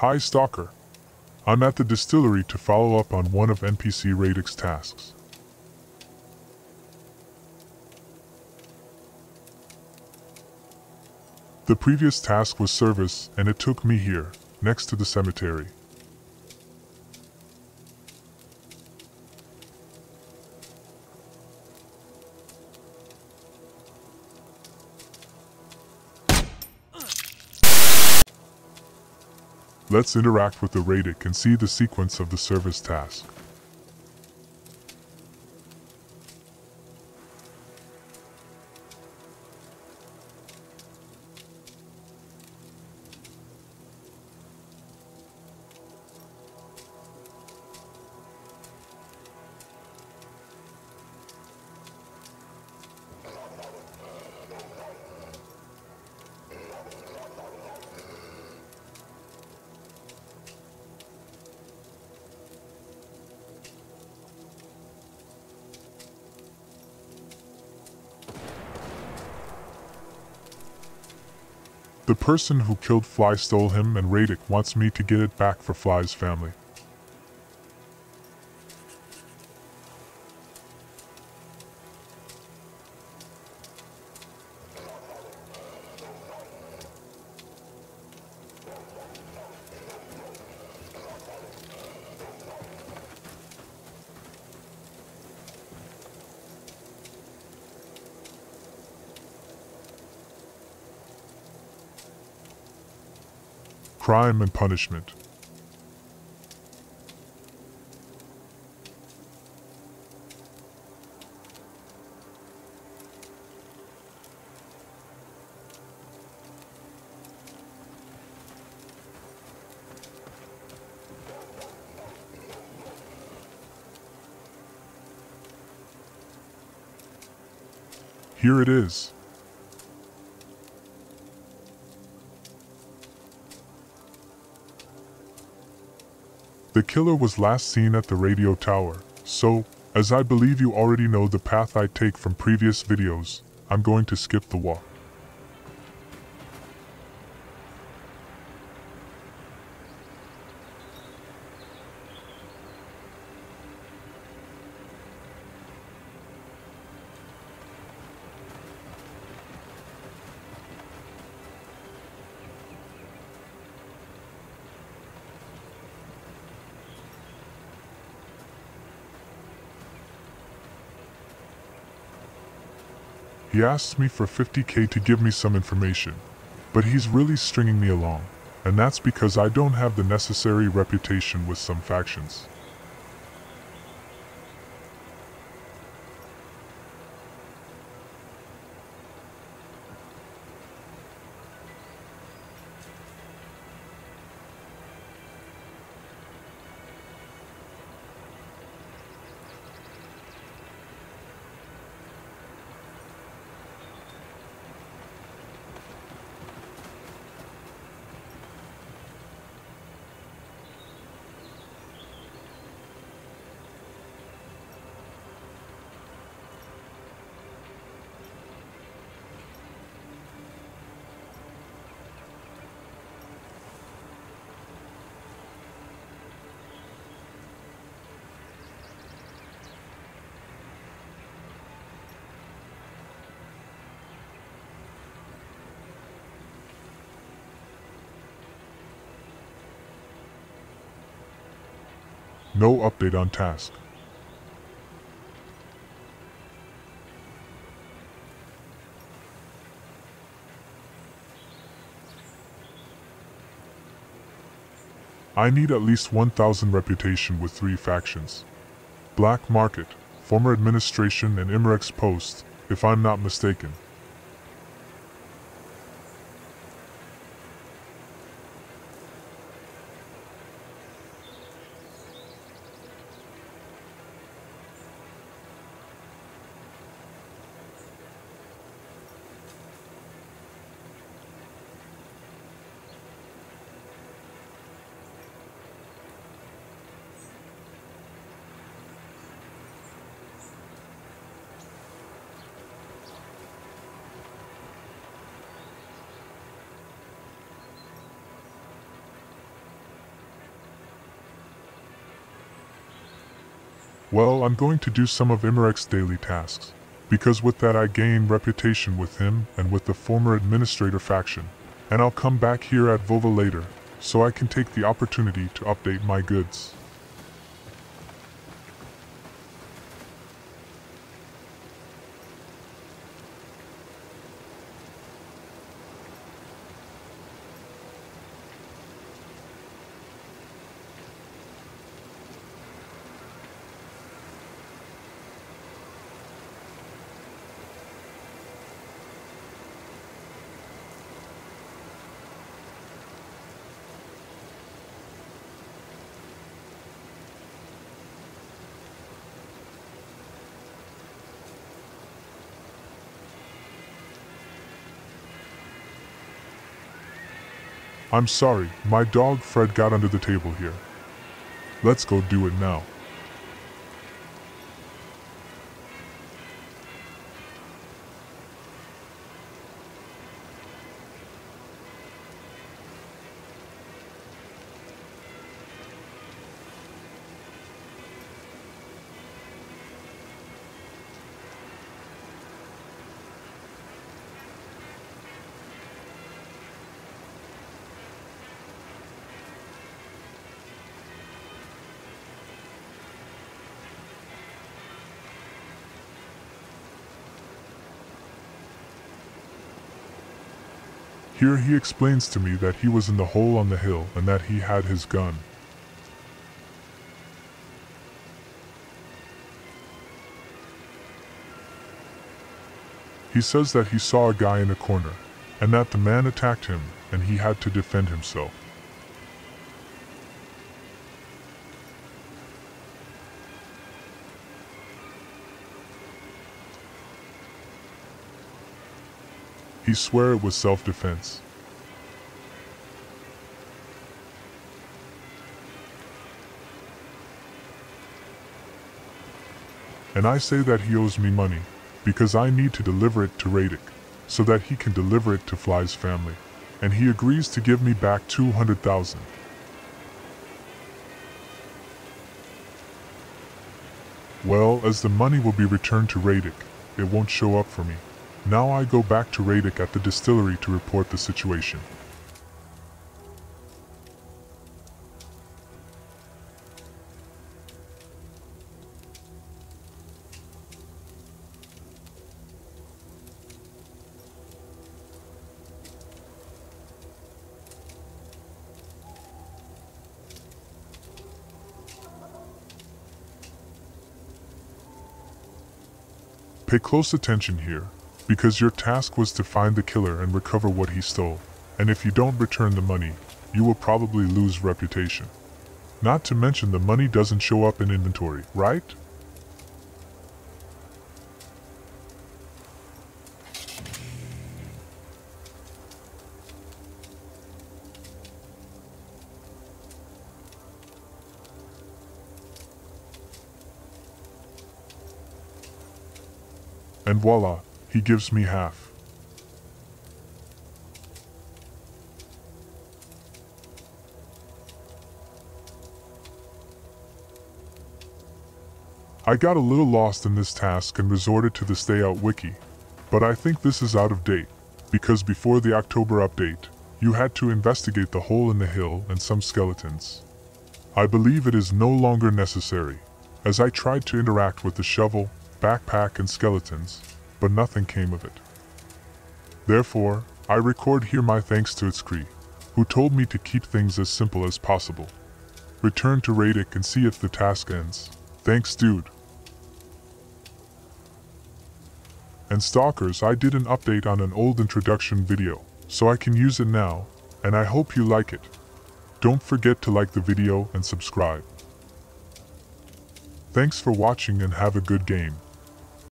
Hi, Stalker. I'm at the distillery to follow up on one of NPC Radik's tasks. The previous task was service, and it took me here, next to the cemetery. Let's interact with the Radik and see the sequence of the service task. The person who killed Fly stole him and Radik wants me to get it back for Fly's family. Crime and Punishment Here it is. The killer was last seen at the radio tower, so, as I believe you already know the path I take from previous videos, I'm going to skip the walk. He asks me for 50k to give me some information, but he's really stringing me along, and that's because I don't have the necessary reputation with some factions. No update on task. I need at least 1000 reputation with three factions. Black Market, former administration and Imrex Post, if I'm not mistaken. Well, I'm going to do some of Imerek's daily tasks. Because with that I gain reputation with him and with the former administrator faction. And I'll come back here at Vova later, so I can take the opportunity to update my goods. I'm sorry, my dog Fred got under the table here. Let's go do it now. Here he explains to me that he was in the hole on the hill and that he had his gun. He says that he saw a guy in a corner, and that the man attacked him, and he had to defend himself. He swore it was self-defense. And I say that he owes me money, because I need to deliver it to Radik, so that he can deliver it to Fly's family. And he agrees to give me back 200,000. Well, as the money will be returned to Radik, it won't show up for me. Now I go back to Radik at the distillery to report the situation. Pay close attention here, because your task was to find the killer and recover what he stole, and if you don't return the money, you will probably lose reputation. Not to mention the money doesn't show up in inventory, right? And voila, he gives me half. I got a little lost in this task and resorted to the Stay Out wiki, but I think this is out of date, because before the October update, you had to investigate the hole in the hill and some skeletons. I believe it is no longer necessary, as I tried to interact with the shovel, backpack and skeletons, but nothing came of it. Therefore, I record here my thanks to ItzChri, who told me to keep things as simple as possible. Return to Radik and see if the task ends. Thanks dude. And stalkers, I did an update on an old introduction video, so I can use it now, and I hope you like it. Don't forget to like the video and subscribe. Thanks for watching and have a good game.